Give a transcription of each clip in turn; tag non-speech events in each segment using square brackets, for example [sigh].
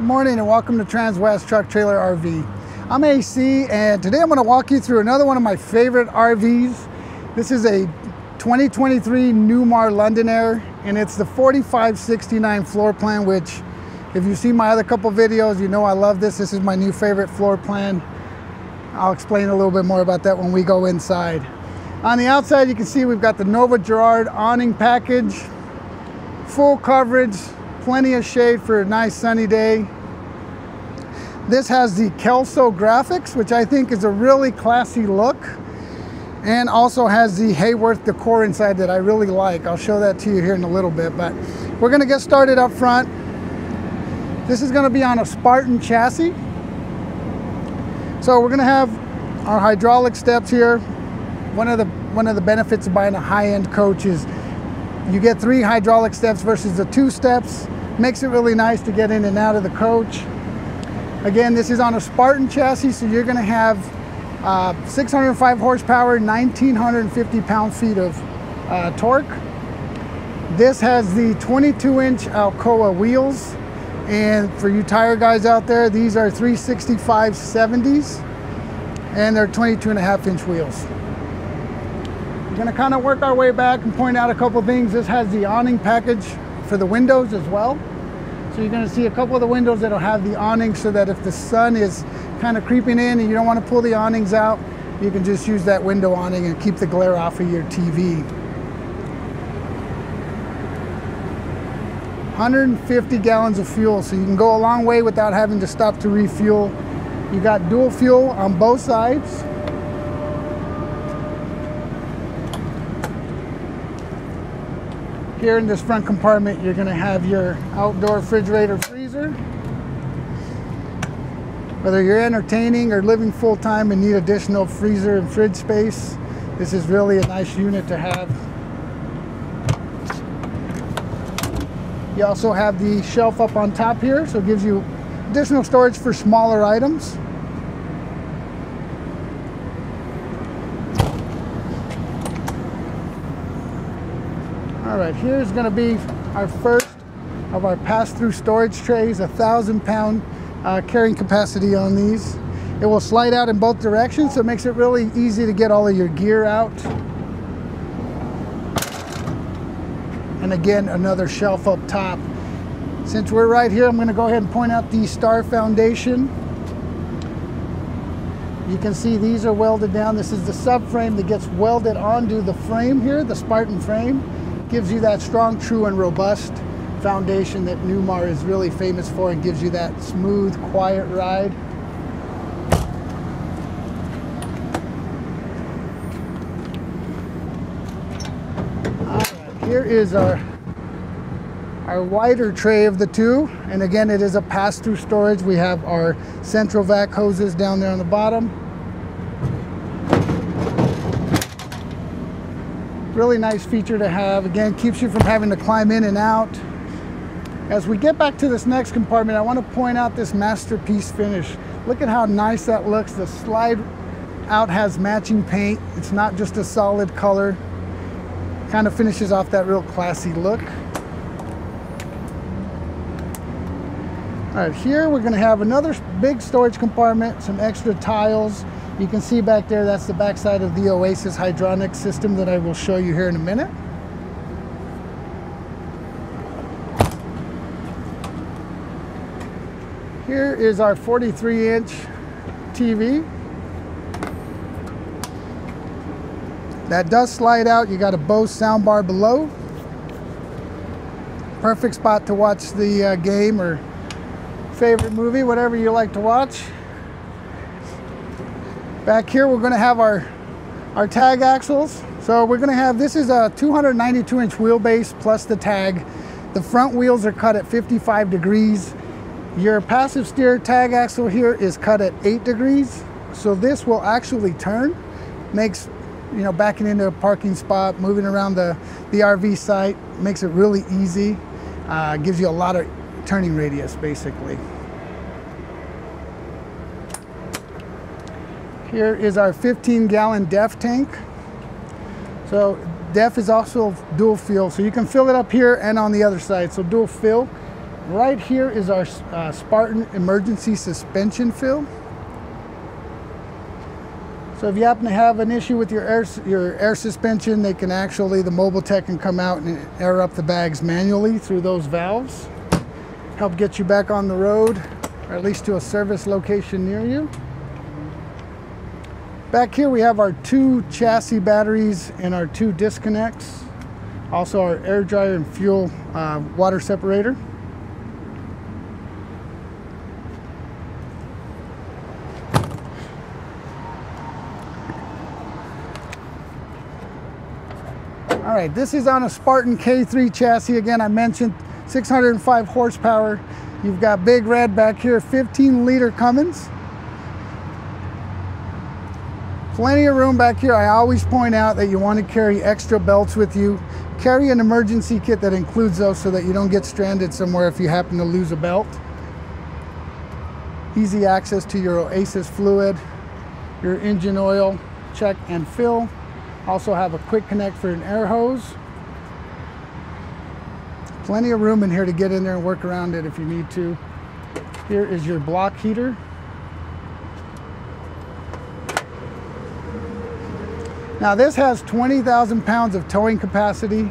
Morning and welcome to Transwest Truck Trailer RV. I'm AC and today I'm going to walk you through another one of my favorite RVs. This is a 2023 Newmar London Aire and it's the 4569 floor plan which if you've seen my other couple videos you know I love this. This is my new favorite floor plan. I'll explain a little bit more about that when we go inside. On the outside you can see we've got the Nova Girard awning package, full coverage, plenty of shade for a nice sunny day. This has the Kelso graphics, which I think is a really classy look. And also has the Hayworth decor inside that I really like. I'll show that to you here in a little bit, but we're gonna get started up front. This is gonna be on a Spartan chassis. So we're gonna have our hydraulic steps here. One of the, one of the benefits of buying a high-end coach is you get three hydraulic steps versus the two steps. Makes it really nice to get in and out of the coach. Again, this is on a Spartan chassis, so you're gonna have uh, 605 horsepower, 1950 pound-feet of uh, torque. This has the 22-inch Alcoa wheels. And for you tire guys out there, these are 365 70s, and they're 22 and a half inch wheels. We're gonna kind of work our way back and point out a couple things. This has the awning package for the windows as well. So you're gonna see a couple of the windows that'll have the awning so that if the sun is kind of creeping in and you don't wanna pull the awnings out, you can just use that window awning and keep the glare off of your TV. 150 gallons of fuel, so you can go a long way without having to stop to refuel. You got dual fuel on both sides. Here in this front compartment, you're gonna have your outdoor refrigerator freezer. Whether you're entertaining or living full-time and need additional freezer and fridge space, this is really a nice unit to have. You also have the shelf up on top here, so it gives you additional storage for smaller items. Right, here's gonna be our first of our pass-through storage trays, a thousand pound uh, carrying capacity on these. It will slide out in both directions, so it makes it really easy to get all of your gear out. And again, another shelf up top. Since we're right here, I'm gonna go ahead and point out the Star Foundation. You can see these are welded down. This is the subframe that gets welded onto the frame here, the Spartan frame gives you that strong, true, and robust foundation that Newmar is really famous for and gives you that smooth, quiet ride. here is our our wider tray of the two. And again it is a pass-through storage. We have our central vac hoses down there on the bottom Really nice feature to have. Again, keeps you from having to climb in and out. As we get back to this next compartment, I want to point out this masterpiece finish. Look at how nice that looks. The slide out has matching paint. It's not just a solid color. Kind of finishes off that real classy look. All right, here we're gonna have another big storage compartment, some extra tiles, you can see back there, that's the backside of the Oasis hydronic system that I will show you here in a minute. Here is our 43 inch TV. That does slide out. You got a Bose soundbar below. Perfect spot to watch the uh, game or favorite movie, whatever you like to watch. Back here, we're gonna have our, our tag axles. So we're gonna have, this is a 292 inch wheelbase plus the tag. The front wheels are cut at 55 degrees. Your passive steer tag axle here is cut at eight degrees. So this will actually turn, makes, you know, backing into a parking spot, moving around the, the RV site, makes it really easy. Uh, gives you a lot of turning radius basically. Here is our 15 gallon DEF tank. So DEF is also dual fuel, so you can fill it up here and on the other side. So dual fill. right here is our uh, Spartan emergency suspension fill. So if you happen to have an issue with your air, your air suspension, they can actually, the mobile tech can come out and air up the bags manually through those valves. Help get you back on the road, or at least to a service location near you. Back here we have our two chassis batteries and our two disconnects. Also our air dryer and fuel uh, water separator. All right, this is on a Spartan K3 chassis. Again, I mentioned 605 horsepower. You've got Big Red back here, 15 liter Cummins. Plenty of room back here. I always point out that you want to carry extra belts with you. Carry an emergency kit that includes those so that you don't get stranded somewhere if you happen to lose a belt. Easy access to your Oasis fluid, your engine oil, check and fill. Also have a quick connect for an air hose. Plenty of room in here to get in there and work around it if you need to. Here is your block heater. Now this has 20,000 pounds of towing capacity.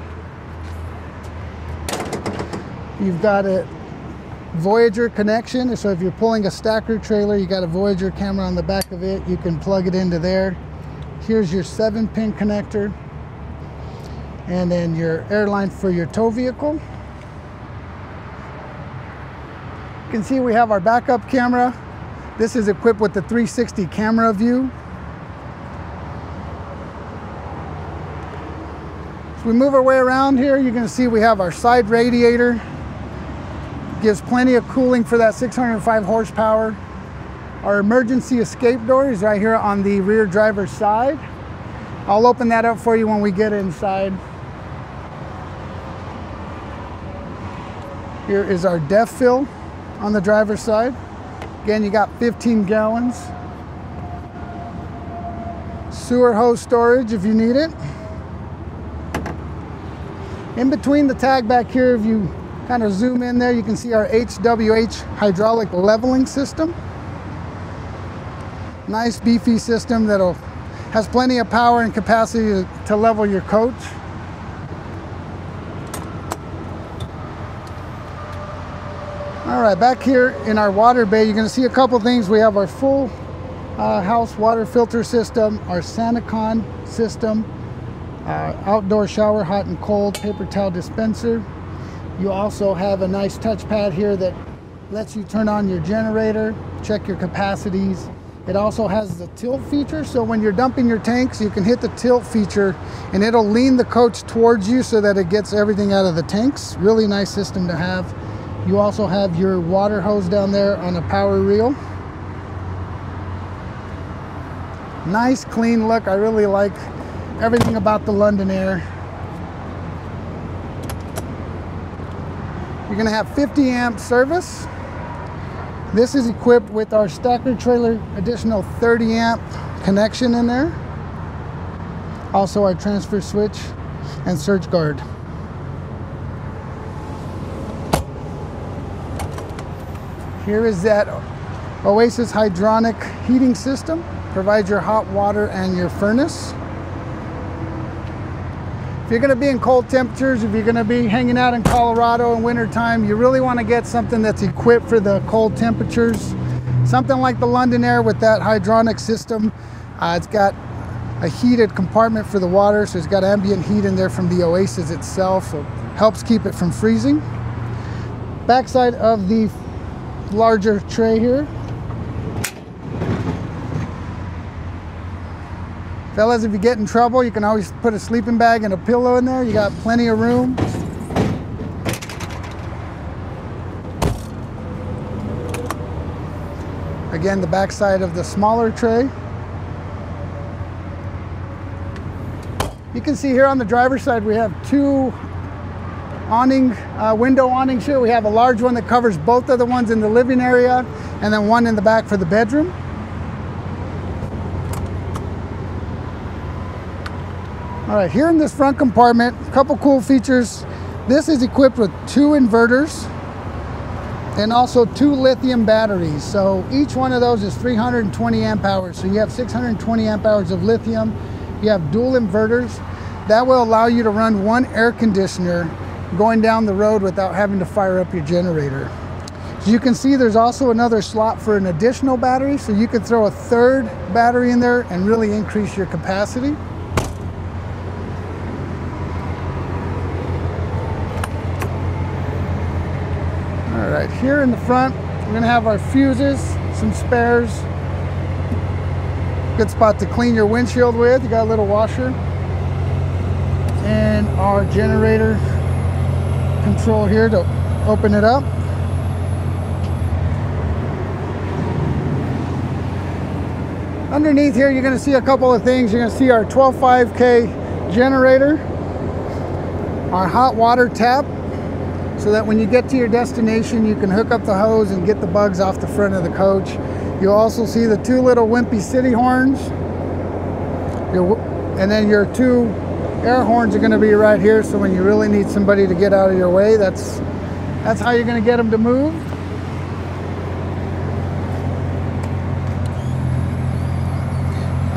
You've got a Voyager connection, so if you're pulling a stacker trailer, you got a Voyager camera on the back of it, you can plug it into there. Here's your seven pin connector and then your airline for your tow vehicle. You can see we have our backup camera. This is equipped with the 360 camera view. We move our way around here, you're gonna see we have our side radiator. Gives plenty of cooling for that 605 horsepower. Our emergency escape door is right here on the rear driver's side. I'll open that up for you when we get inside. Here is our DEF fill on the driver's side. Again, you got 15 gallons. Sewer hose storage if you need it. In between the tag back here, if you kind of zoom in there, you can see our HWH hydraulic leveling system nice beefy system that'll has plenty of power and capacity to, level your coach. All right, back here in our water bay, you're gonna see a couple things. We have our full uh, house water filter system, our SaniCon system, uh, outdoor shower, hot and cold, paper towel dispenser. You also have a nice touchpad here that lets you turn on your generator, check your capacities, it also has the tilt feature, so when you're dumping your tanks, you can hit the tilt feature and it'll lean the coach towards you so that it gets everything out of the tanks. Really nice system to have. You also have your water hose down there on a power reel. Nice clean look. I really like everything about the London Aire. You're gonna have 50 amp service. This is equipped with our stacker trailer additional 30 amp connection in there. Also our transfer switch and surge guard. Here is that Oasis hydronic heating system. Provides your hot water and your furnace. If you're gonna be in cold temperatures, if you're gonna be hanging out in Colorado in wintertime, you really wanna get something that's equipped for the cold temperatures. Something like the London Aire with that hydronic system. Uh, it's got a heated compartment for the water, so it's got ambient heat in there from the Oasis itself, so helps keep it from freezing. Backside of the larger tray here Fellas, if you get in trouble, you can always put a sleeping bag and a pillow in there. You got plenty of room. Again, the backside of the smaller tray. You can see here on the driver's side, we have two awning, uh, window awnings here. We have a large one that covers both of the ones in the living area and then one in the back for the bedroom. All right, here in this front compartment, a couple cool features. This is equipped with two inverters. and also two lithium batteries. So each one of those is 320 amp hours. So you have 620 amp hours of lithium. You have dual inverters. That will allow you to run one air conditioner going down the road without having to fire up your generator. So you can see there's also another slot for an additional battery. So you could throw a third battery in there and really increase your capacity. All right, here in the front, we're gonna have our fuses, some spares. Good spot to clean your windshield with. You got a little washer. And our generator control here to open it up. Underneath here, you're gonna see a couple of things. You're gonna see our 12.5K generator, our hot water tap, so that when you get to your destination, you can hook up the hose and get the bugs off the front of the coach. You'll also see the two little wimpy city horns. and then your two air horns are gonna be right here. So when you really need somebody to get out of your way, that's, that's how you're gonna get them to move.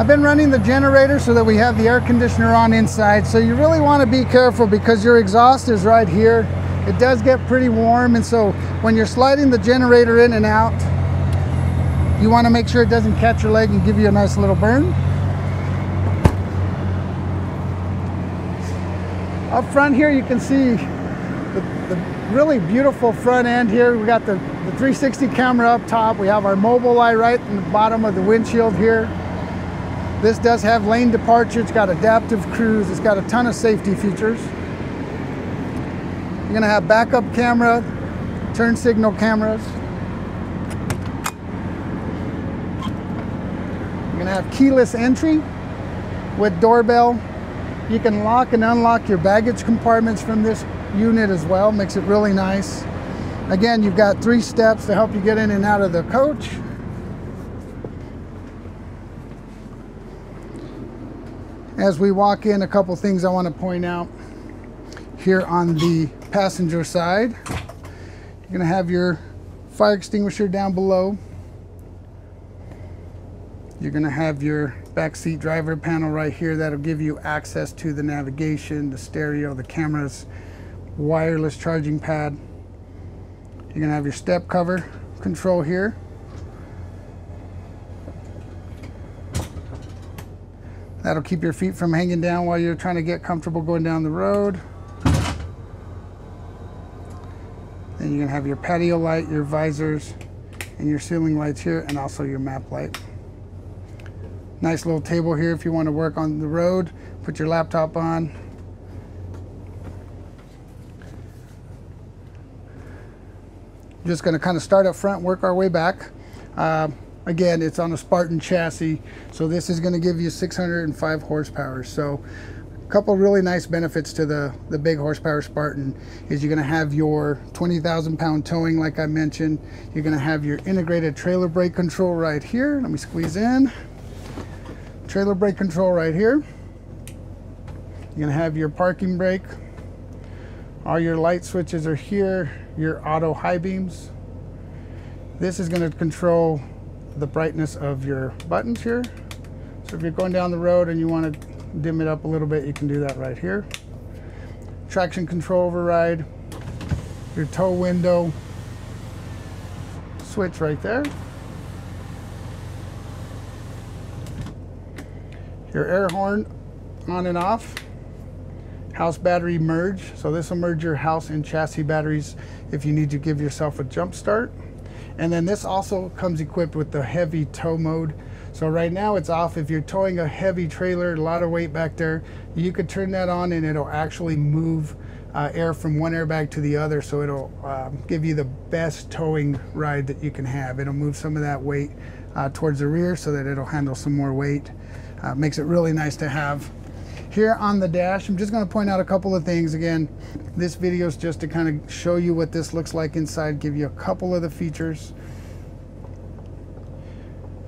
I've been running the generator so that we have the air conditioner on inside. So you really wanna be careful because your exhaust is right here it does get pretty warm and so when you're sliding the generator in and out you want to make sure it doesn't catch your leg and give you a nice little burn. Up front here you can see the, the really beautiful front end here. We got the, the 360 camera up top. We have our Mobileye right in the bottom of the windshield here. This does have lane departure. It's got adaptive cruise. It's got a ton of safety features you're gonna have backup camera, turn signal cameras. You're gonna have keyless entry with doorbell. You can lock and unlock your baggage compartments from this unit as well, makes it really nice. Again, you've got three steps to help you get in and out of the coach. As we walk in, a couple things I want to point out here on the passenger side. You're gonna have your fire extinguisher down below. You're gonna have your backseat driver panel right here that'll give you access to the navigation, the stereo, the cameras, wireless charging pad. You're gonna have your step cover control here. That'll keep your feet from hanging down while you're trying to get comfortable going down the road. Then you're gonna have your patio light, your visors, and your ceiling lights here, and also your map light. Nice little table here if you want to work on the road. Put your laptop on. Just going to kind of start up front, work our way back. Uh, again, it's on a Spartan chassis, so this is going to give you 605 horsepower. So couple really nice benefits to the, the big horsepower Spartan is you're going to have your 20,000 pound towing like I mentioned. You're going to have your integrated trailer brake control right here. Let me squeeze in. Trailer brake control right here. You're going to have your parking brake. All your light switches are here. Your auto high beams. This is going to control the brightness of your buttons here. So if you're going down the road and you want to dim it up a little bit, you can do that right here. Traction control override, your tow window, switch right there. Your air horn on and off. House battery merge. So this will merge your house and chassis batteries if you need to give yourself a jump start. And then this also comes equipped with the heavy tow mode. So right now it's off. If you're towing a heavy trailer, a lot of weight back there, you could turn that on and it'll actually move uh, air from one airbag to the other. So it'll uh, give you the best towing ride that you can have. It'll move some of that weight uh, towards the rear so that it'll handle some more weight. Uh, makes it really nice to have. Here on the dash, I'm just gonna point out a couple of things. Again, this video is just to kind of show you what this looks like inside, give you a couple of the features.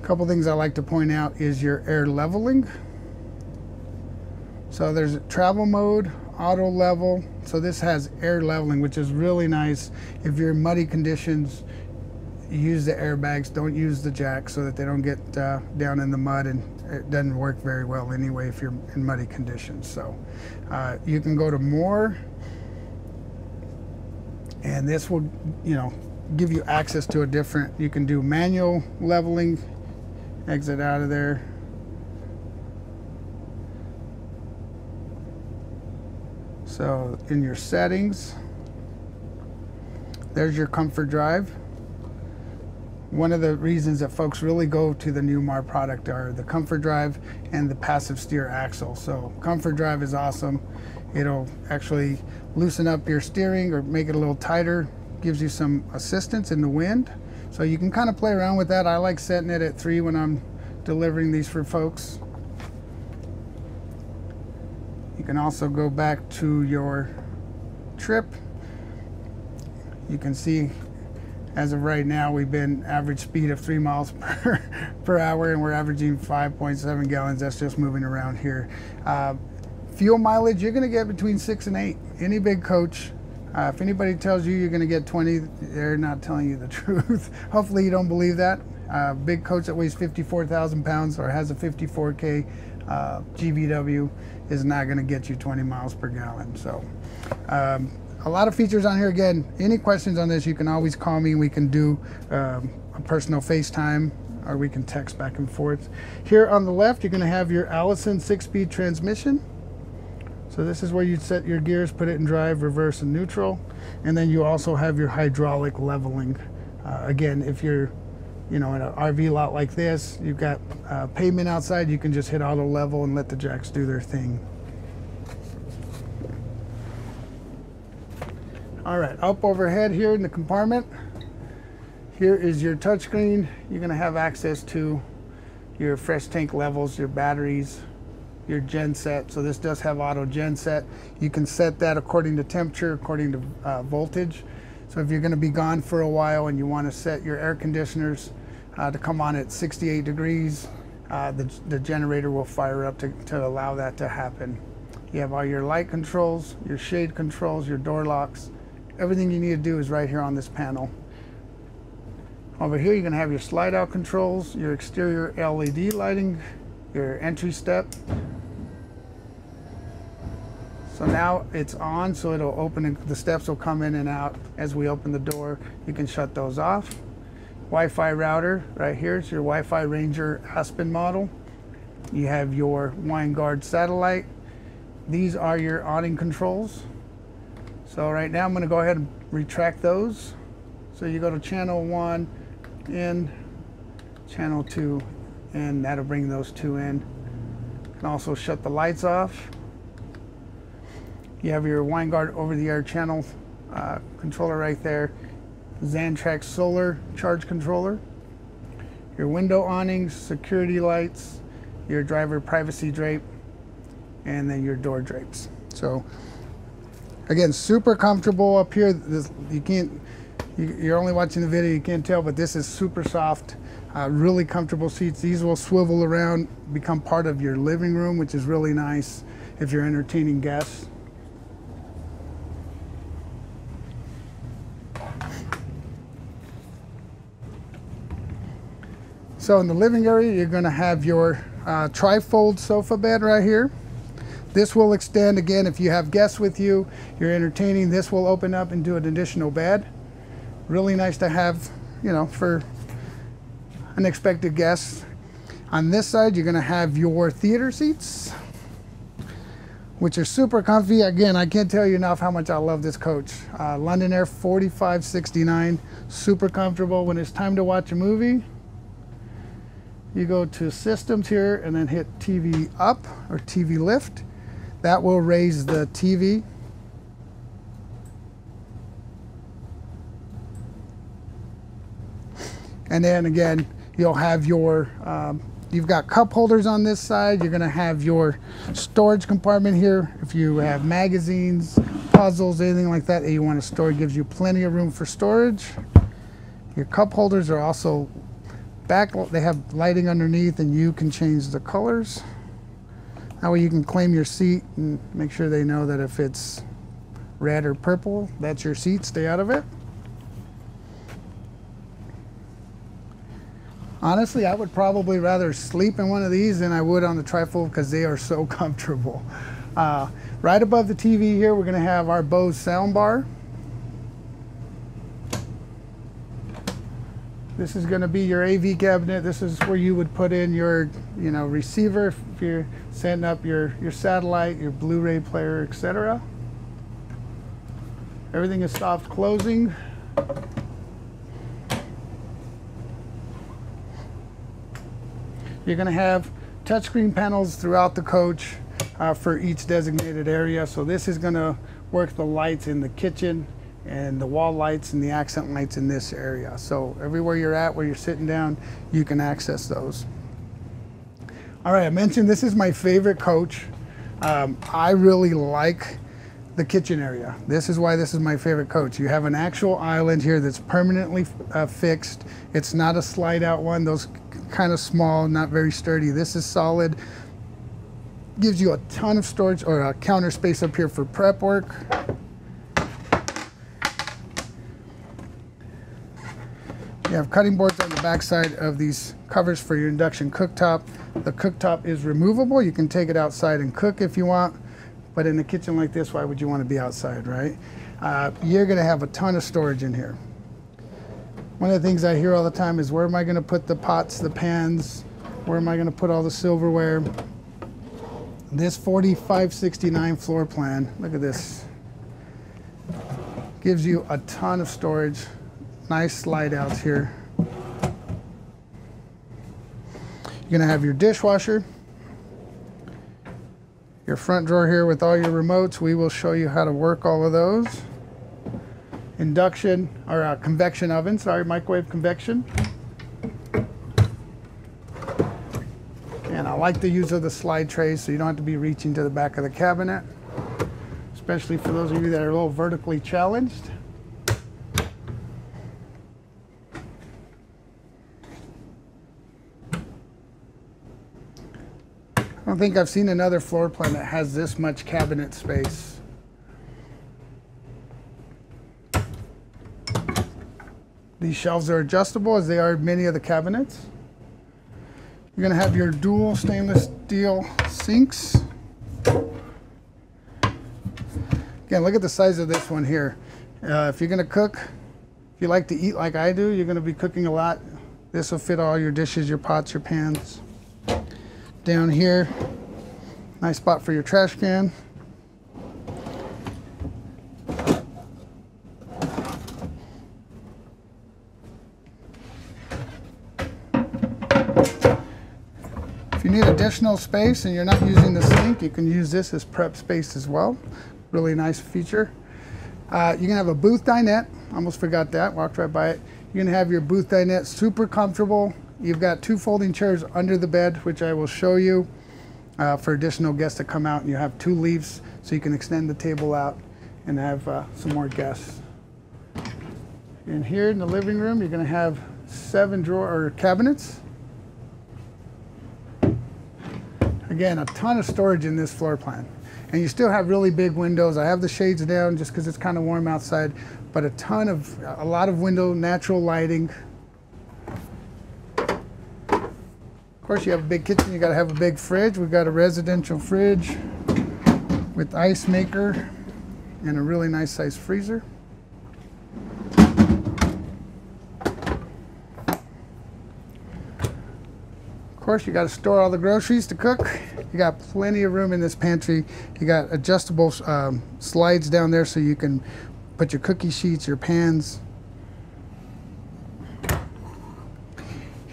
Couple things I like to point out is your air leveling. So there's travel mode, auto level. So this has air leveling, which is really nice. If you're in muddy conditions, use the airbags. Don't use the jack so that they don't get uh, down in the mud and it doesn't work very well anyway if you're in muddy conditions. So uh, you can go to more and this will, you know, give you access to a different, you can do manual leveling, exit out of there. So in your settings, there's your comfort drive. One of the reasons that folks really go to the Newmar product are the comfort drive and the passive steer axle. So comfort drive is awesome. It'll actually loosen up your steering or make it a little tighter, gives you some assistance in the wind. So you can kind of play around with that. I like setting it at three when I'm delivering these for folks. You can also go back to your trip. You can see as of right now, we've been average speed of three miles [laughs] per, per hour and we're averaging 5.7 gallons. That's just moving around here. Uh, fuel mileage, you're gonna get between six and eight. Any big coach, uh, if anybody tells you you're gonna get 20, they're not telling you the [laughs] truth. Hopefully you don't believe that. Uh, big coach that weighs 54,000 pounds or has a 54K uh, GVW is not going to get you 20 miles per gallon. So, um, a lot of features on here. Again, any questions on this, you can always call me. And we can do um, a personal FaceTime or we can text back and forth. Here on the left, you're going to have your Allison six-speed transmission. So this is where you set your gears, put it in drive, reverse, and neutral. And then you also have your hydraulic leveling. Uh, again, if you're you know, in an RV lot like this, you've got uh, pavement outside, you can just hit auto level and let the jacks do their thing. All right, up overhead here in the compartment, here is your touchscreen. You're gonna have access to your fresh tank levels, your batteries, your gen set. So this does have auto gen set. You can set that according to temperature, according to uh, voltage. So if you're going to be gone for a while and you want to set your air conditioners uh, to come on at 68 degrees, uh, the, the generator will fire up to, to allow that to happen. You have all your light controls, your shade controls, your door locks. Everything you need to do is right here on this panel. Over here, you're going to have your slide out controls, your exterior LED lighting, your entry step, so now it's on, so it'll open, and the steps will come in and out as we open the door. You can shut those off. Wi-Fi router right here. It's your Wi-Fi Ranger Aspen model. You have your Winegard satellite. These are your awning controls. So right now I'm going to go ahead and retract those. So you go to channel one in, channel two and that'll bring those two in. You can also shut the lights off. You have your Winegard over-the-air channel uh, controller right there. Xantrex solar charge controller. Your window awnings, security lights, your driver privacy drape, and then your door drapes. So again, super comfortable up here. This, you can't, you, are only watching the video, you can't tell, but this is super soft, uh, really comfortable seats. These will swivel around, become part of your living room, which is really nice if you're entertaining guests. So in the living area, you're gonna have your uh, trifold sofa bed right here. This will extend again if you have guests with you, you're entertaining, this will open up do an additional bed. Really nice to have, you know, for unexpected guests. On this side, you're gonna have your theater seats, which are super comfy. Again, I can't tell you enough how much I love this coach. Uh, London Aire 4569, super comfortable. When it's time to watch a movie, you go to systems here and then hit TV up or TV lift. That will raise the TV. And then again, you'll have your, um, you've got cup holders on this side. You're gonna have your storage compartment here. If you have magazines, puzzles, anything like that that you wanna store, gives you plenty of room for storage. Your cup holders are also back they have lighting underneath and you can change the colors That way you can claim your seat and make sure they know that if it's red or purple, that's your seat, stay out of it. Honestly, I would probably rather sleep in one of these than I would on the trifold because they are so [laughs] comfortable. Uh, right above the TV here, we're going to have our Bose soundbar. This is going to be your AV cabinet. This is where you would put in your, you know, receiver if you're setting up your, your satellite, your Blu-ray player, etc. Everything is soft closing. You're going to have touchscreen panels throughout the coach uh, for each designated area. So this is going to work the lights in the kitchen and the wall lights and the accent lights in this area. So everywhere you're at, where you're sitting down, you can access those. All right, I mentioned this is my favorite coach. Um, I really like the kitchen area. This is why this is my favorite coach. You have an actual island here that's permanently uh, fixed. It's not a slide out one. Those kind of small, not very sturdy. This is solid. Gives you a ton of storage or a counter space up here for prep work. You have cutting boards on the backside of these covers for your induction cooktop. The cooktop is removable. You can take it outside and cook if you want. But in a kitchen like this, why would you want to be outside, right? Uh, you're going to have a ton of storage in here. One of the things I hear all the time is where am I going to put the pots, the pans? Where am I going to put all the silverware? This 4569 floor plan, look at this, gives you a ton of storage. Nice slide outs here. You're to have your dishwasher, your front drawer here with all your remotes. We will show you how to work all of those. Induction, or uh, convection oven, sorry, microwave convection. And I like the use of the slide trays so you don't have to be reaching to the back of the cabinet, especially for those of you that are a little vertically challenged. Don't think I've seen another floor plan that has this much cabinet space. These shelves are adjustable as they are many of the cabinets. You're gonna have your dual stainless steel sinks. Again, look at the size of this one here. Uh, if you're gonna cook, if you like to eat like I do, you're gonna be cooking a lot. This will fit all your dishes, your pots, your pans down here. Nice spot for your trash can. If you need additional space and you're not using the sink, you can use this as prep space as well. Really nice feature. Uh, you can have a booth dinette. Almost forgot that, walked right by it. You're gonna have your booth dinette, super comfortable. You've got two folding chairs under the bed, which I will show you uh, for additional guests to come out. And you have two leaves so you can extend the table out and have uh, some more guests. And here in the living room, you're gonna have seven drawer or cabinets. Again, a ton of storage in this floor plan. And you still have really big windows. I have the shades down just because it's kind of warm outside, but a ton of, a lot of window, natural lighting. Of course, you have a big kitchen, you gotta have a big fridge. We've got a residential fridge with ice maker and a really nice size freezer. Of course, you gotta store all the groceries to cook. You got plenty of room in this pantry. You got adjustable um, slides down there so you can put your cookie sheets, your pans.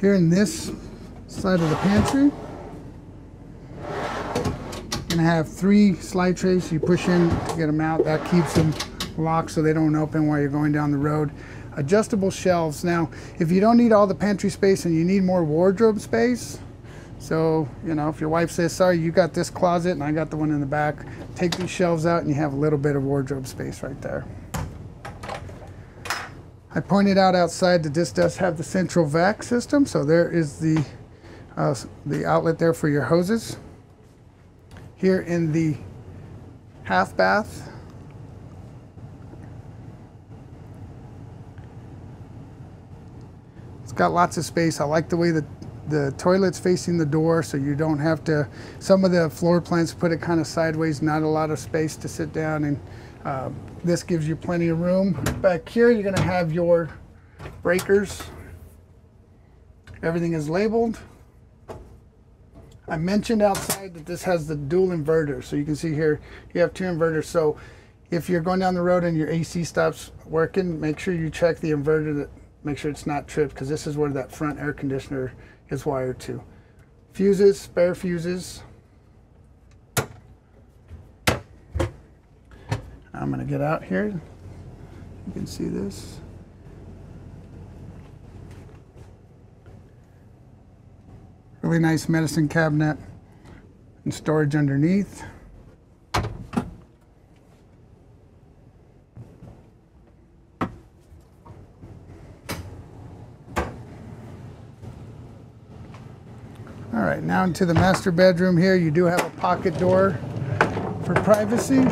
Here in this side of the pantry. You're gonna have three slide trays you push in to get them out. That keeps them locked so they don't open while you're going down the road. Adjustable shelves. Now, if you don't need all the pantry space and you need more wardrobe space, so, you know, if your wife says, sorry, you got this closet and I got the one in the back, take these shelves out and you have a little bit of wardrobe space right there. I pointed out outside that this does have the central vac system, so there is the uh, the outlet there for your hoses. Here in the half bath, it's got lots of space. I like the way that the toilet's facing the door so you don't have to, some of the floor plans put it kind of sideways, not a lot of space to sit down and uh, this gives you plenty of room. Back here you're gonna have your breakers. Everything is labeled. I mentioned outside that this has the dual inverter. So you can see here, you have two inverters. So if you're going down the road and your AC stops working, make sure you check the inverter, that, make sure it's not tripped because this is where that front air conditioner is wired to. Fuses, spare fuses. I'm gonna get out here. You can see this. Really nice medicine cabinet and storage underneath. All right, now into the master bedroom here. You do have a pocket door for privacy.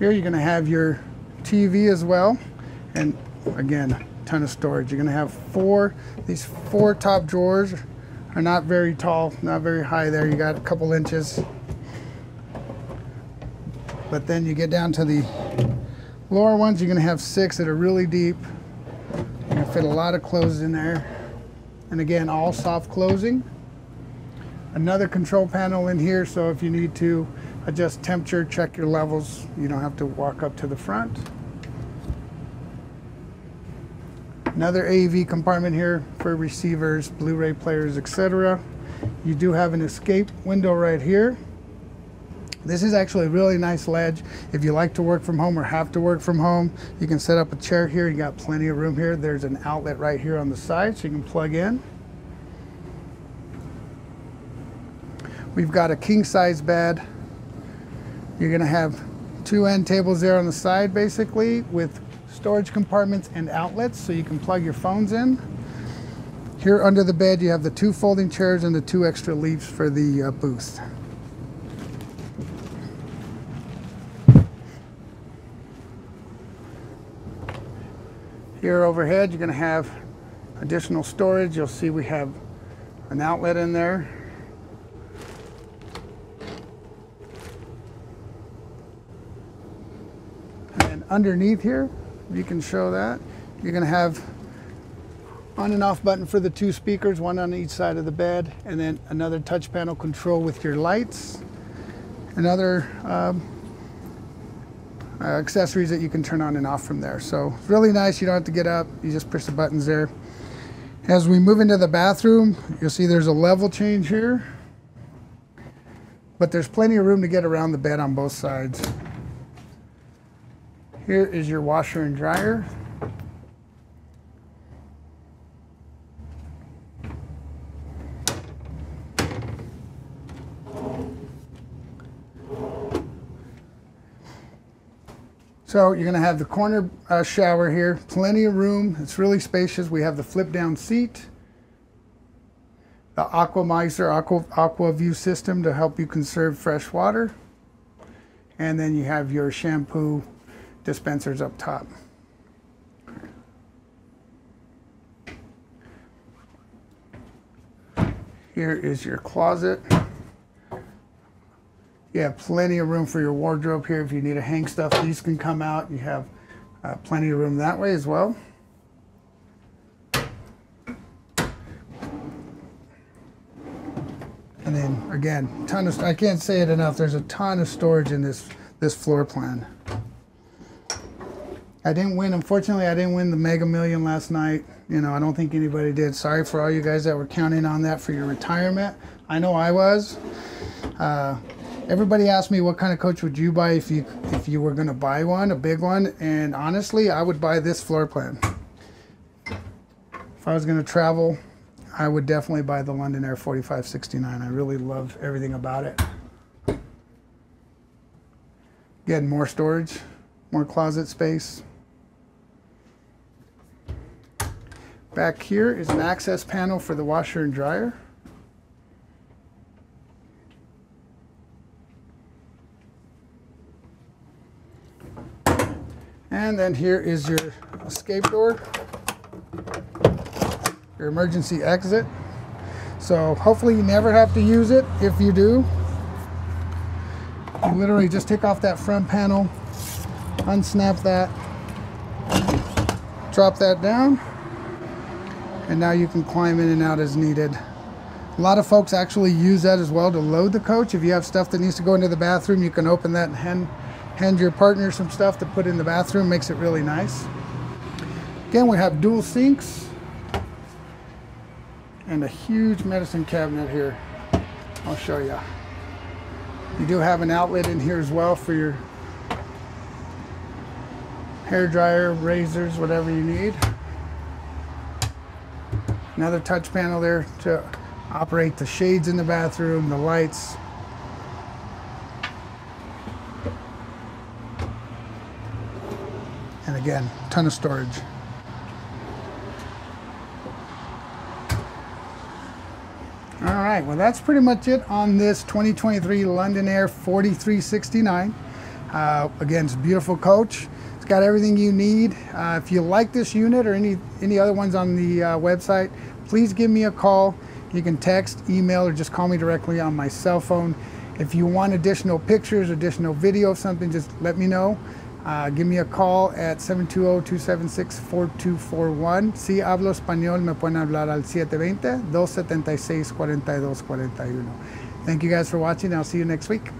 Here you're gonna have your TV as well. And again, ton of storage. You're gonna have four, these four top drawers are not very tall, not very high there. You got a couple inches. But then you get down to the lower ones, you're gonna have six that are really deep. You're gonna fit a lot of clothes in there. And again, all soft closing. Another control panel in here, so if you need to adjust temperature, check your levels, you don't have to walk up to the front. Another AV compartment here for receivers, Blu-ray players, etc. You do have an escape window right here. This is actually a really nice ledge. If you like to work from home or have to work from home, you can set up a chair here. You got plenty of room here. There's an outlet right here on the side so you can plug in. We've got a king size bed. You're gonna have two end tables there on the side basically with storage compartments and outlets so you can plug your phones in. Here under the bed you have the two folding chairs and the two extra leaves for the uh, booth. Here overhead you're going to have additional storage. You'll see we have an outlet in there. And underneath here you can show that. You're going to have on and off button for the two speakers, one on each side of the bed, and then another touch panel control with your lights, another um, uh, accessories that you can turn on and off from there. So really nice, you don't have to get up, you just push the buttons there. As we move into the bathroom, you'll see there's a level change here, but there's plenty of room to get around the bed on both sides. Here is your washer and dryer. So you're gonna have the corner uh, shower here, plenty of room. It's really spacious. We have the flip down seat, the Aquamizer Aqua, Aqua View system to help you conserve fresh water. And then you have your shampoo dispensers up top. Here is your closet. You have plenty of room for your wardrobe here. If you need to hang stuff, these can come out. You have uh, plenty of room that way as well. And then again, ton of, I can't say it enough, there's a ton of storage in this, this floor plan. I didn't win. Unfortunately, I didn't win the Mega Million last night. You know, I don't think anybody did. Sorry for all you guys that were counting on that for your retirement. I know I was. Uh, everybody asked me what kind of coach would you buy if you if you were going to buy one, a big one, and honestly, I would buy this floor plan. If I was going to travel, I would definitely buy the London Aire 4569. I really love everything about it. Getting more storage, more closet space. Back here is an access panel for the washer and dryer. And then here is your escape door, your emergency exit. So hopefully you never have to use it. If you do, you literally just take off that front panel, unsnap that, drop that down, and now you can climb in and out as needed. A lot of folks actually use that as well to load the coach. If you have stuff that needs to go into the bathroom, you can open that and hand, hand your partner some stuff to put in the bathroom. Makes it really nice. Again, we have dual sinks and a huge medicine cabinet here. I'll show you. You do have an outlet in here as well for your hair dryer, razors, whatever you need. Another touch panel there to operate the shades in the bathroom, the lights. And again, ton of storage. All right, well that's pretty much it on this 2023 London Aire 4369. Uh, again, it's a beautiful coach. It's got everything you need. Uh, if you like this unit or any, any other ones on the uh, website, please give me a call. You can text, email, or just call me directly on my cell phone. If you want additional pictures, additional video of something, just let me know. Uh, give me a call at 720-276-4241. Si hablo español, me pueden hablar al 720-276-4241. Thank you guys for watching. I'll see you next week.